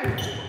Yeah,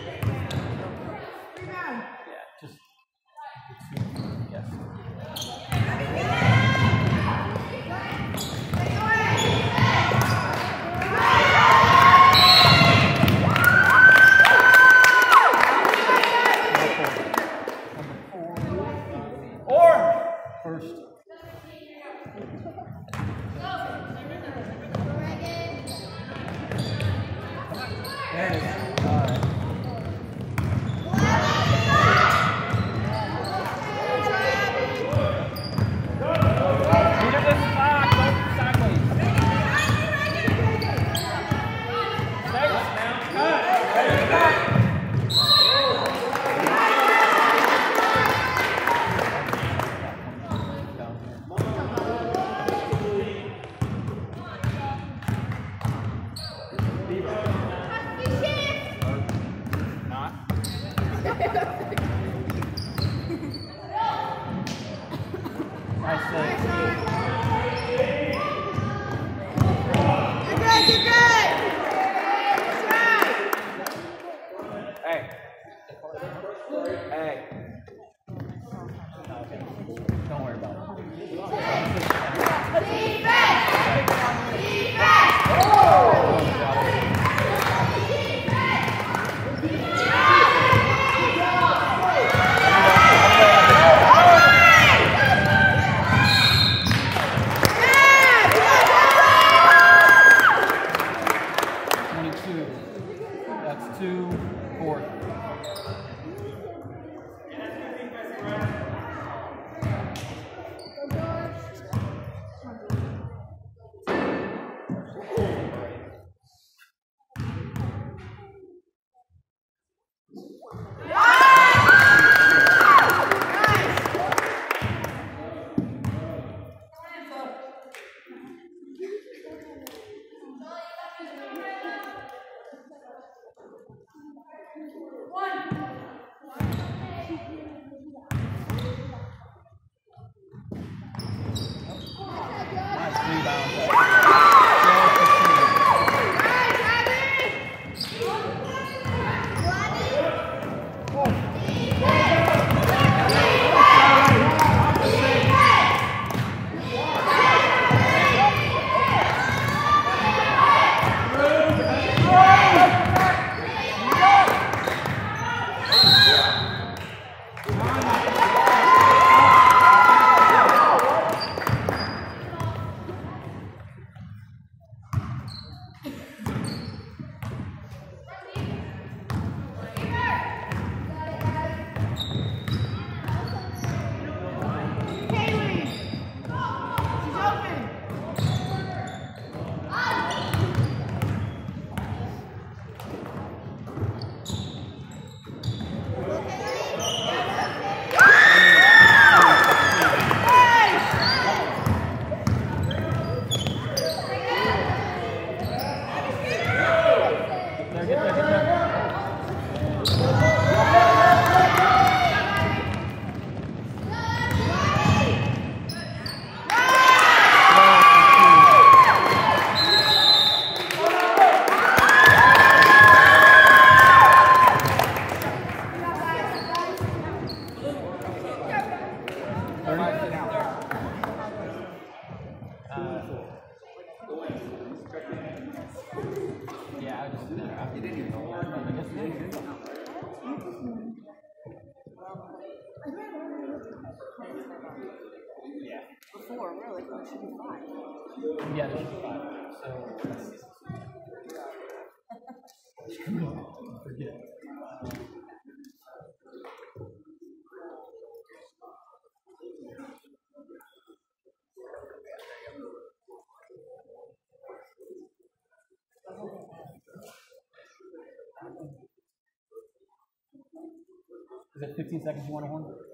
Is it 15 seconds you want to horn?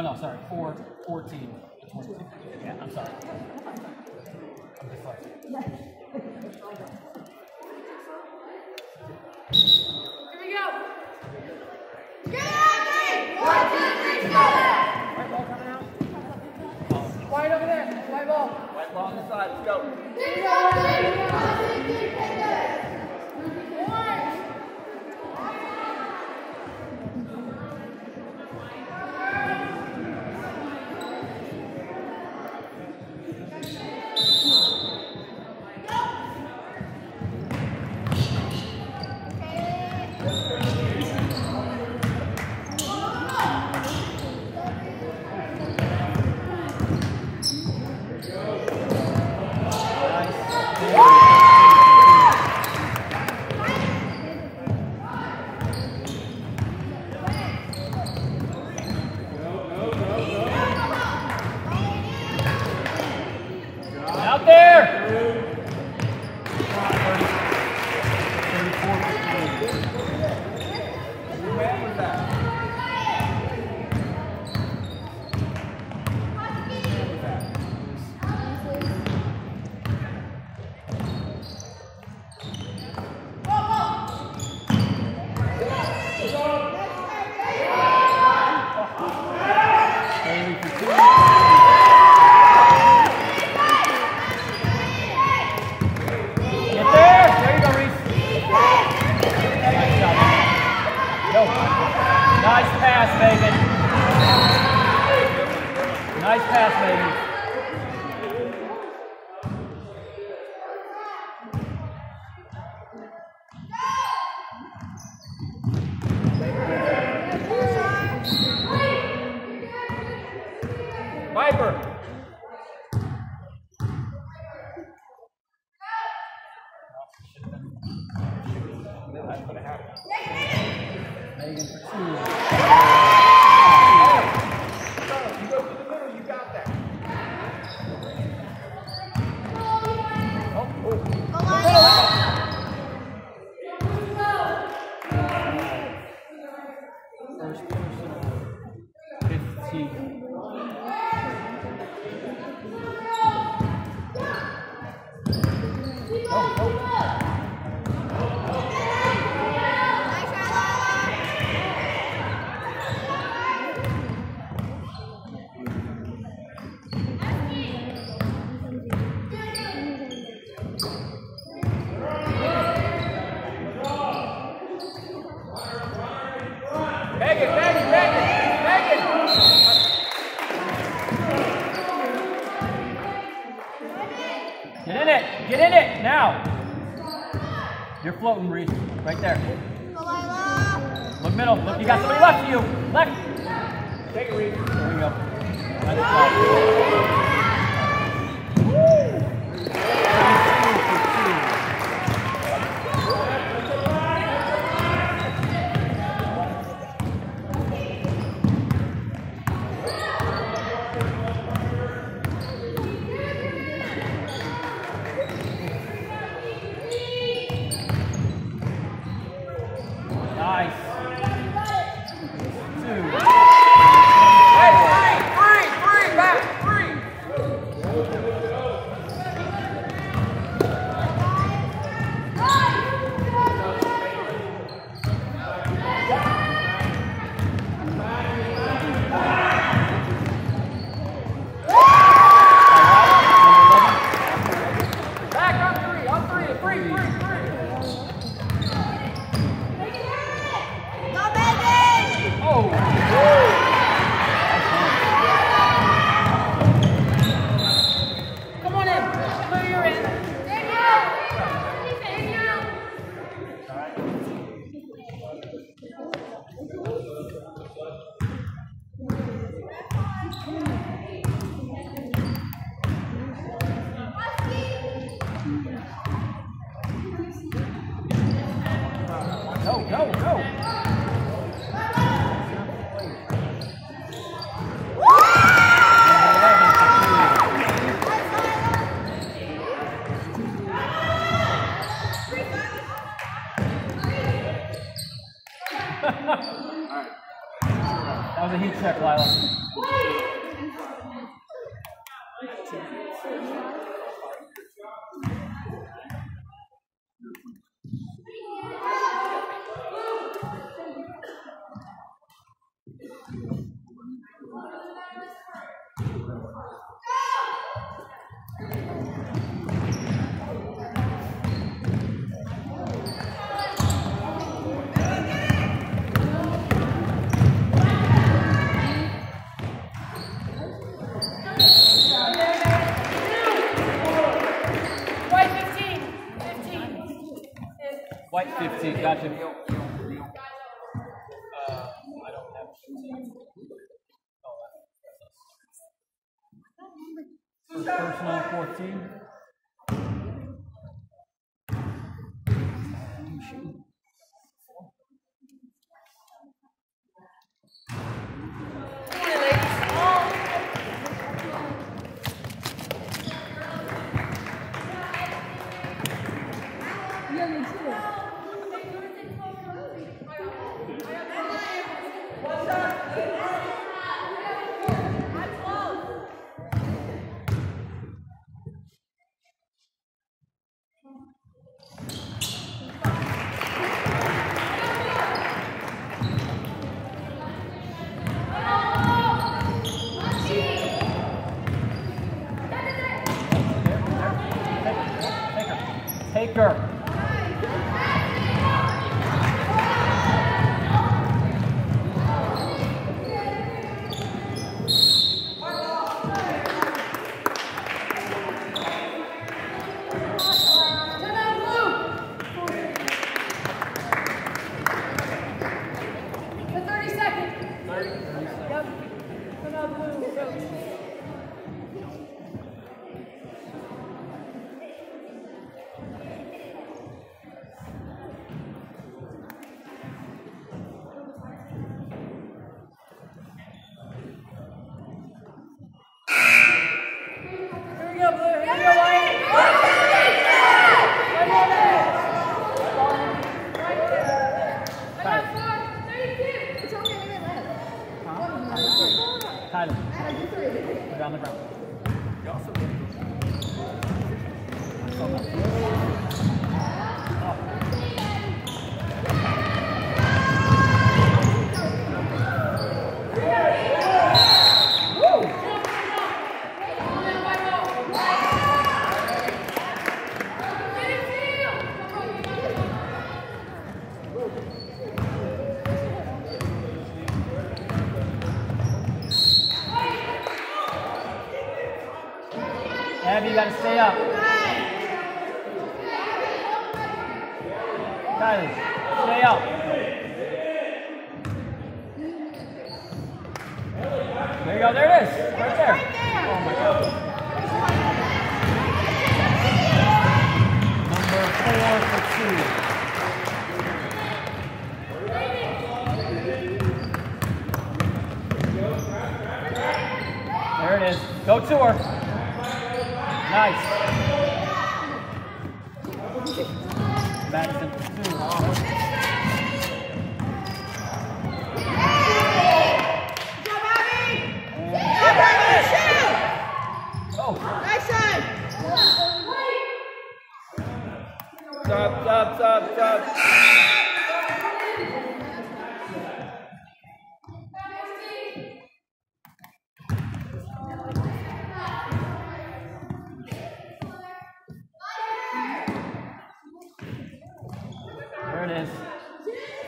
Oh no, sorry, four, 14, 22. Yeah, I'm sorry. I'm dyslexic. Here we go. Get out of One, two, three, go! White over there. White ball. White ball on the side. Let's go.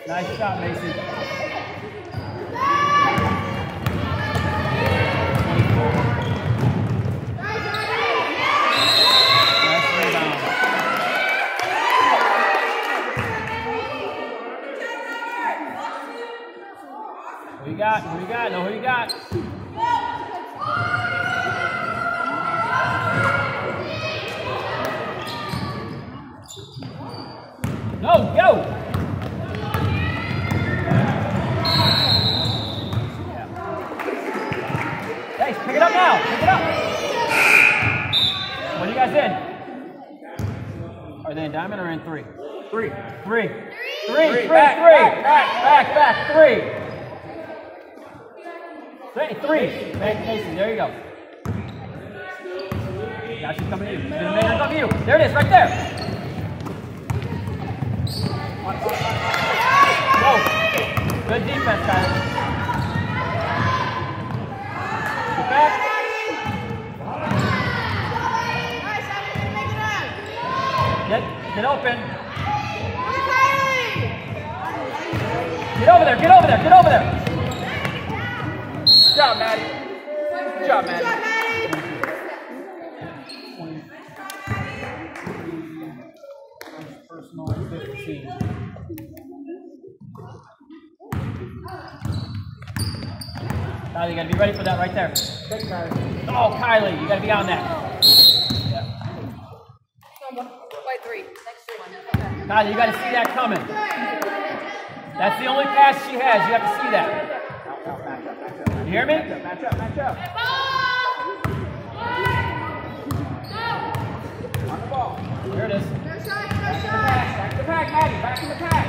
Nice shot, Macy. Who you got? Who you got? Know who you got? No, go! Hey, pick it up now. Pick it up. What are you guys in? Are they in diamond or in three? Three. Three. Three, Three. three, Back, back, back, back, three. Three, three. Mason, there you go. Now she's coming to you. She's gonna make her come to you. There it is, right there. Go. Good defense, Tyler. Get back. Get, get open. Get over there, get over there, get over there. Good job, Maddie. Good job, Maddie. Good Personal 15. Kylie, you gotta be ready for that right there. Oh, Kylie, you gotta be on that. Yeah. By three. Next one. Kylie, you gotta see that coming. That's the only pass she has. You have to see that. You hear me? Match up, match up. On the ball. There it is. Go side, go side. Back to the pack, Maddie. Back to the pack.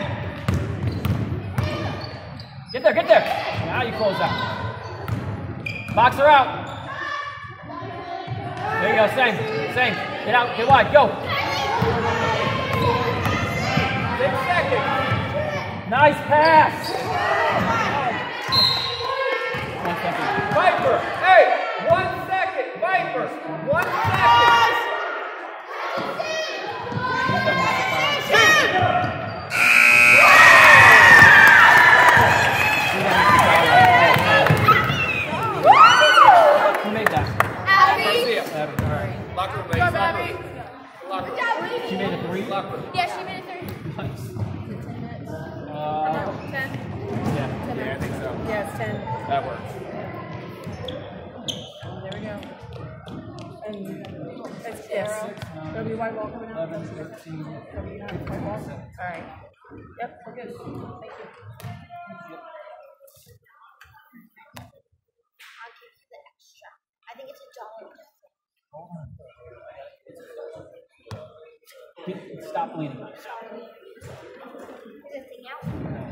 Get there, get there. Now you close out. Box her out. There you go, same, same. Get out, get wide, go. Six seconds. Nice pass. One second. Viper. Hey, one second. Viper. One second. Who made that? Garcia. Abby, all right. Locker room, ladies. Locker room. Locker room. She made a three? Locker room. That works. Oh, there we go. And it's yes. There'll be white wall coming out. 11, 13. There'll be white wall. All right. Yep, we're good. Thank you. I think it's a dollar. Get- Stop bleeding. Anything else? Yeah,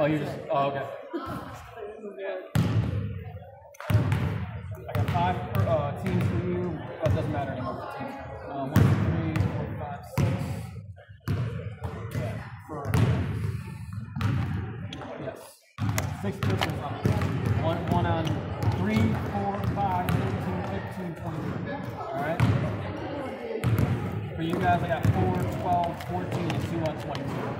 Oh, you just, oh, okay. I got five per, uh, teams for you. Oh, it doesn't matter anymore. Uh, one, two, three, four, five, six. Yeah, for, yes. Six pitchers on. One, one on three, four, five, 13, 15, 23. All right? For you guys, I got 4, 12, 14, and 2 on 22.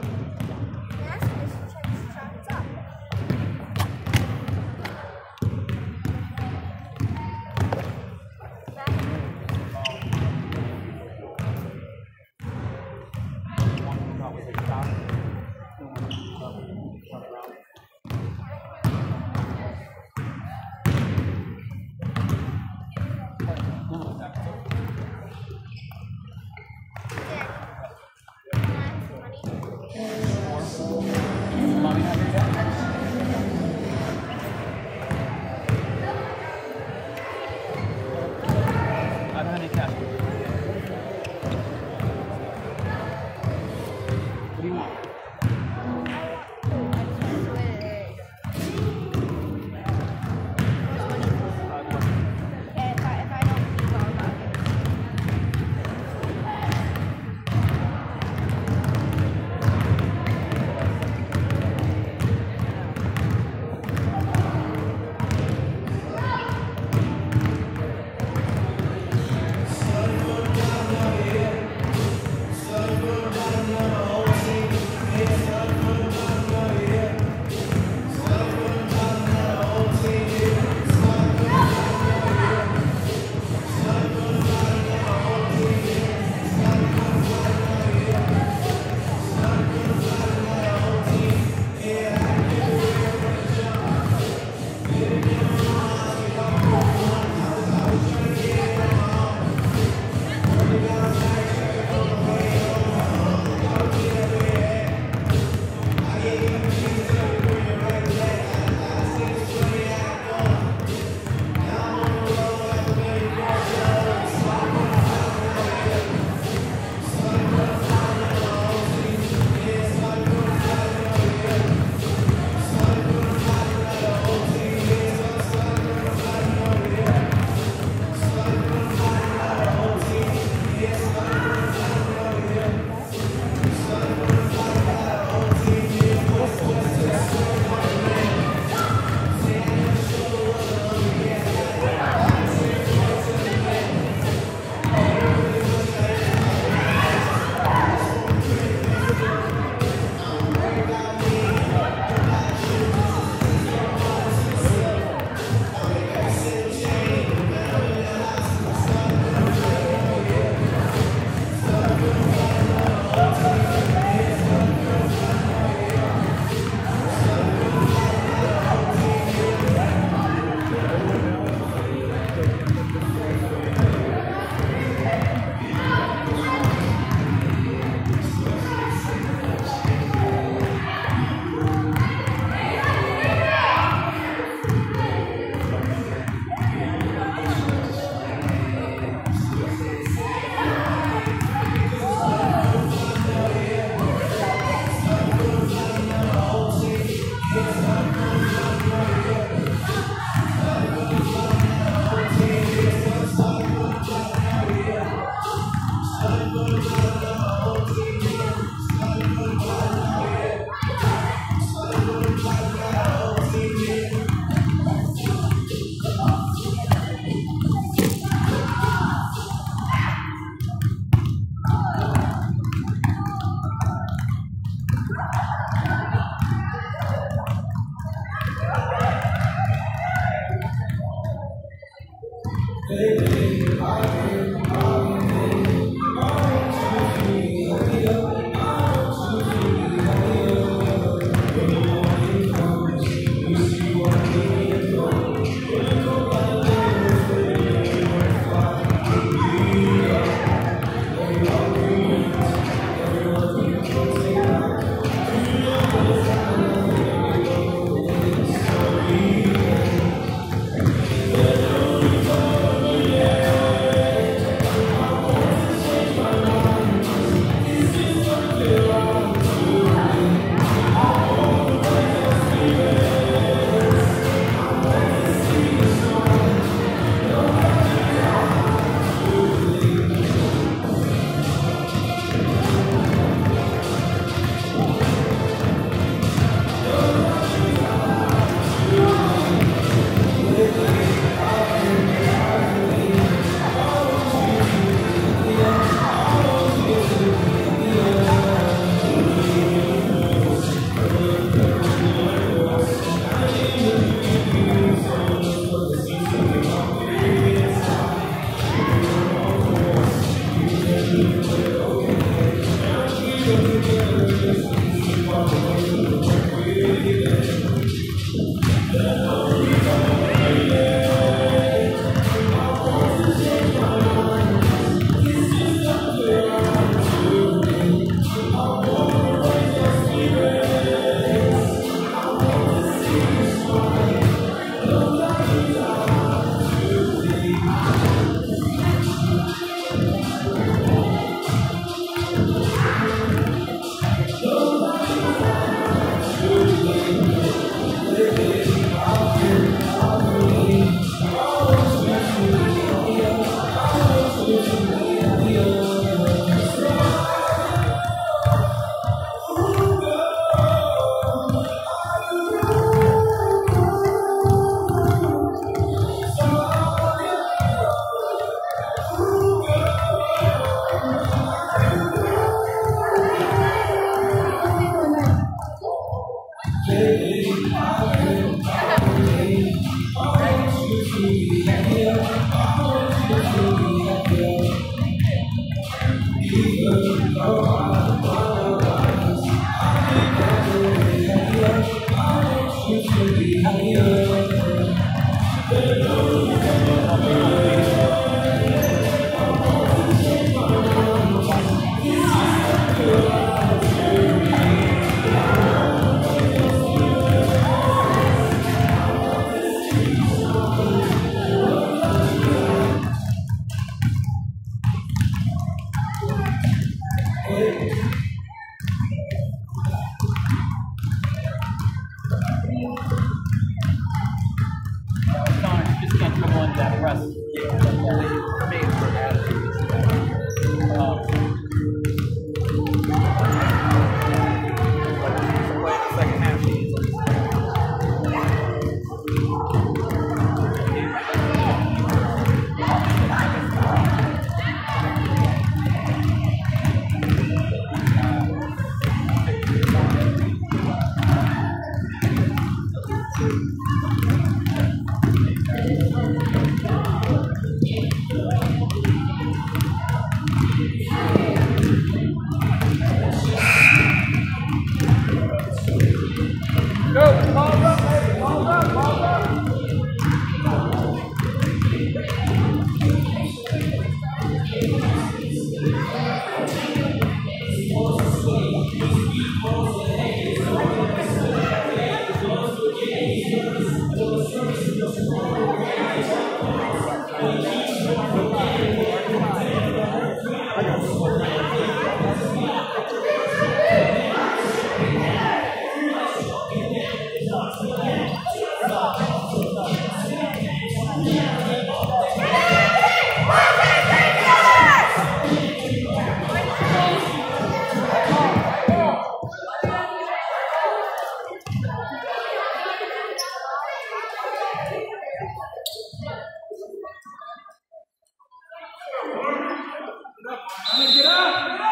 back,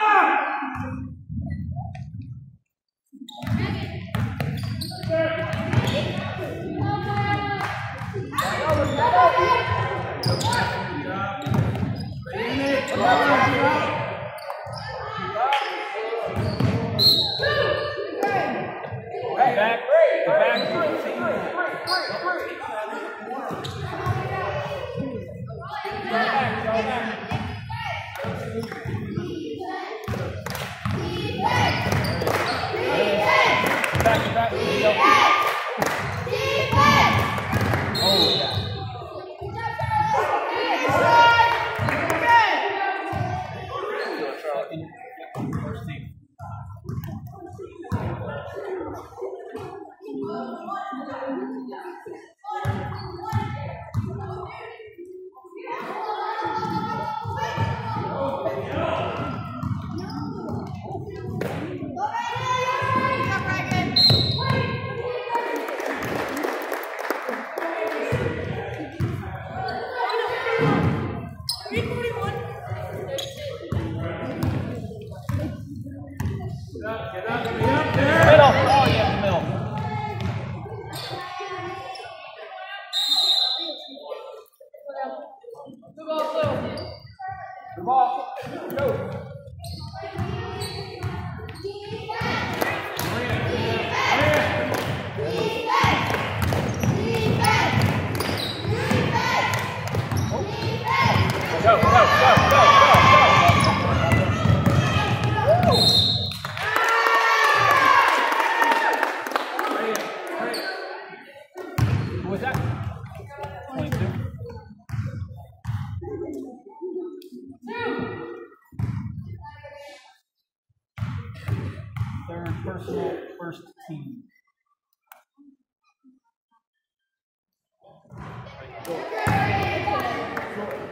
Go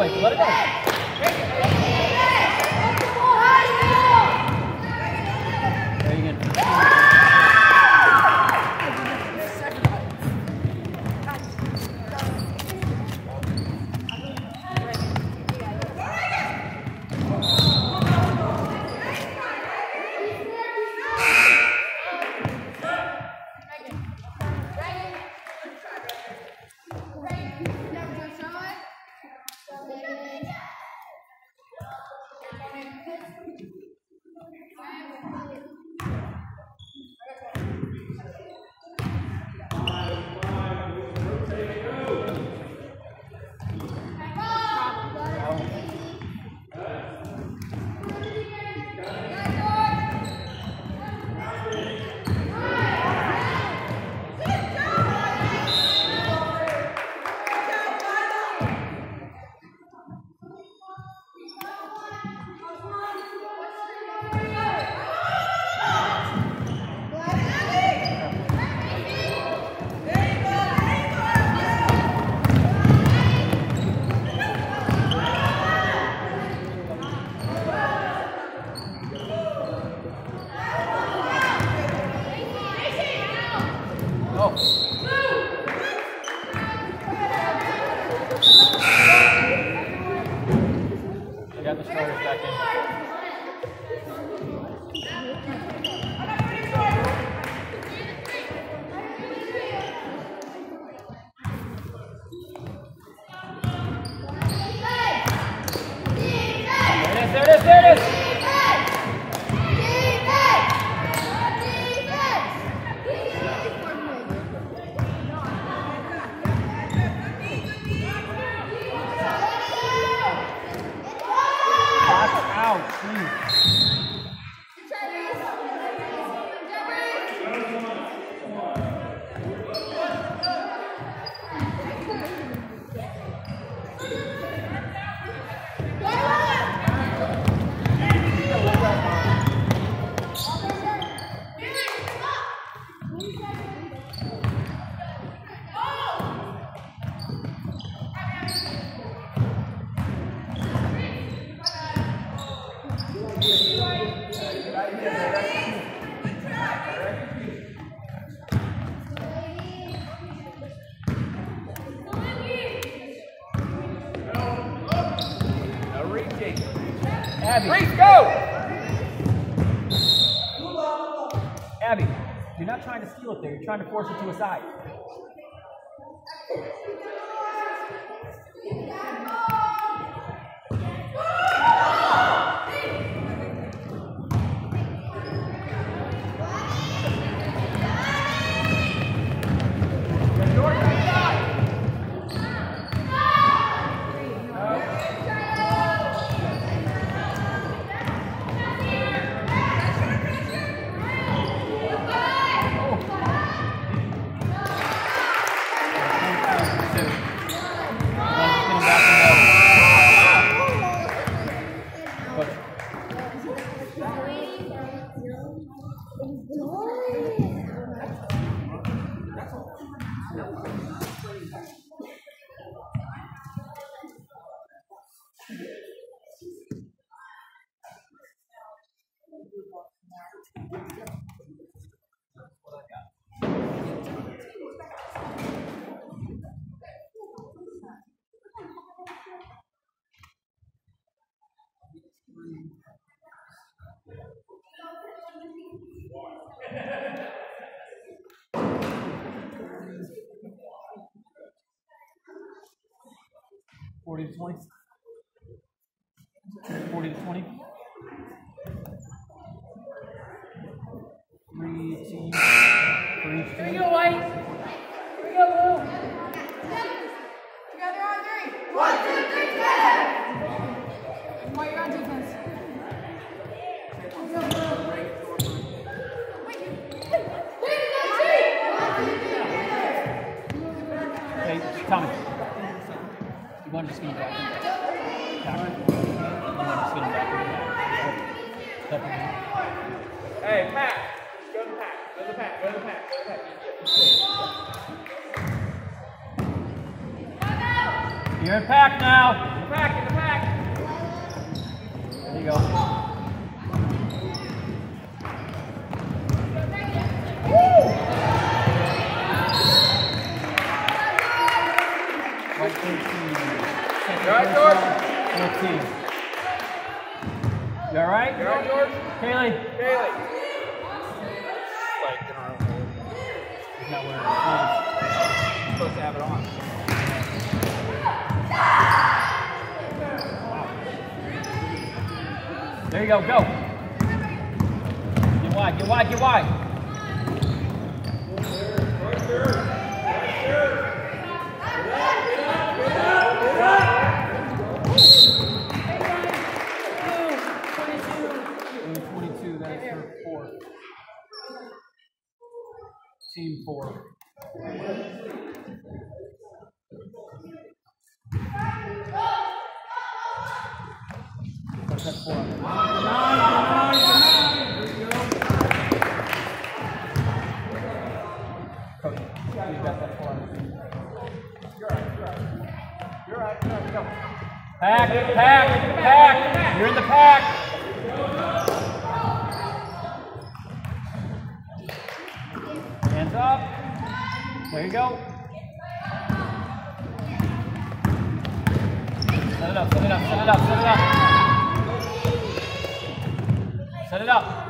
way. Let her go. Force it to a side. Forty to twenty. Forty to twenty. Three teams for each Here we go, White. Here we go, Blue. Together on three. One, two, three, together. White, you're on defense. Go, Blue. Wait, wait, Hey, Tommy. To just get him back there? Back. Want to just get him back there? Oh, Step in. Hey, Pat. Go to the pack. Go to the pack. Go to the pack. Go to the pack. You're in pack now. Pack. There you go. White 13. Second You all right, first George? round, 14. You alright? You all right, George? Kaylee? Bailey. He's not wearing his Supposed to have it on. There you go, go. Get wide, get wide, get wide. れだそれだそ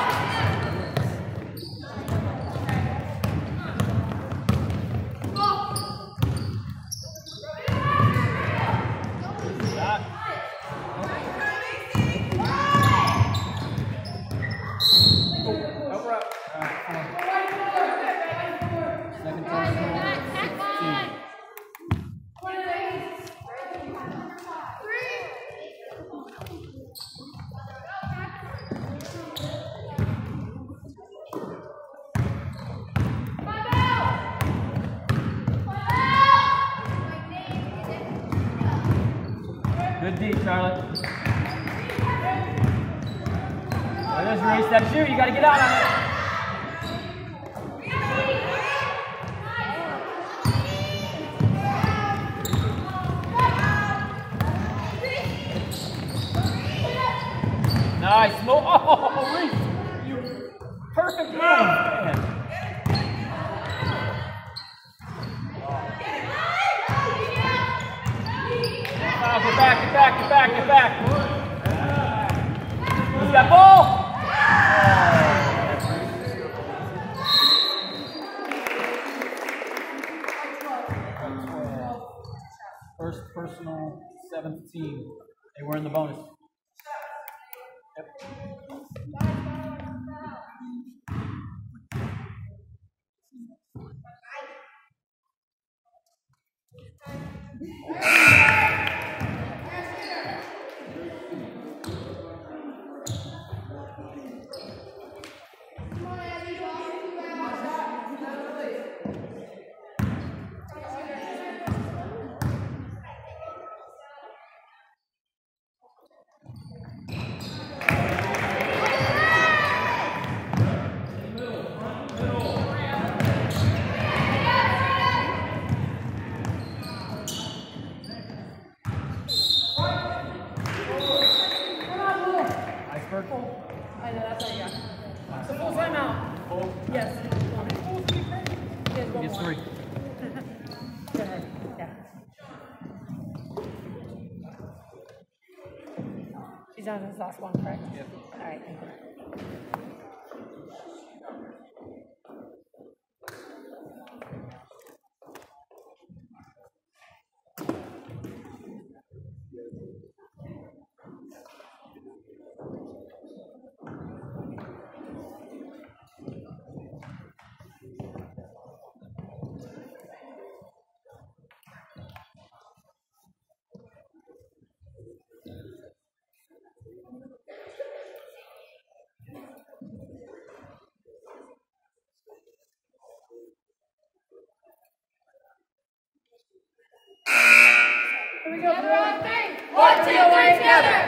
Together on three. One, two, three, together.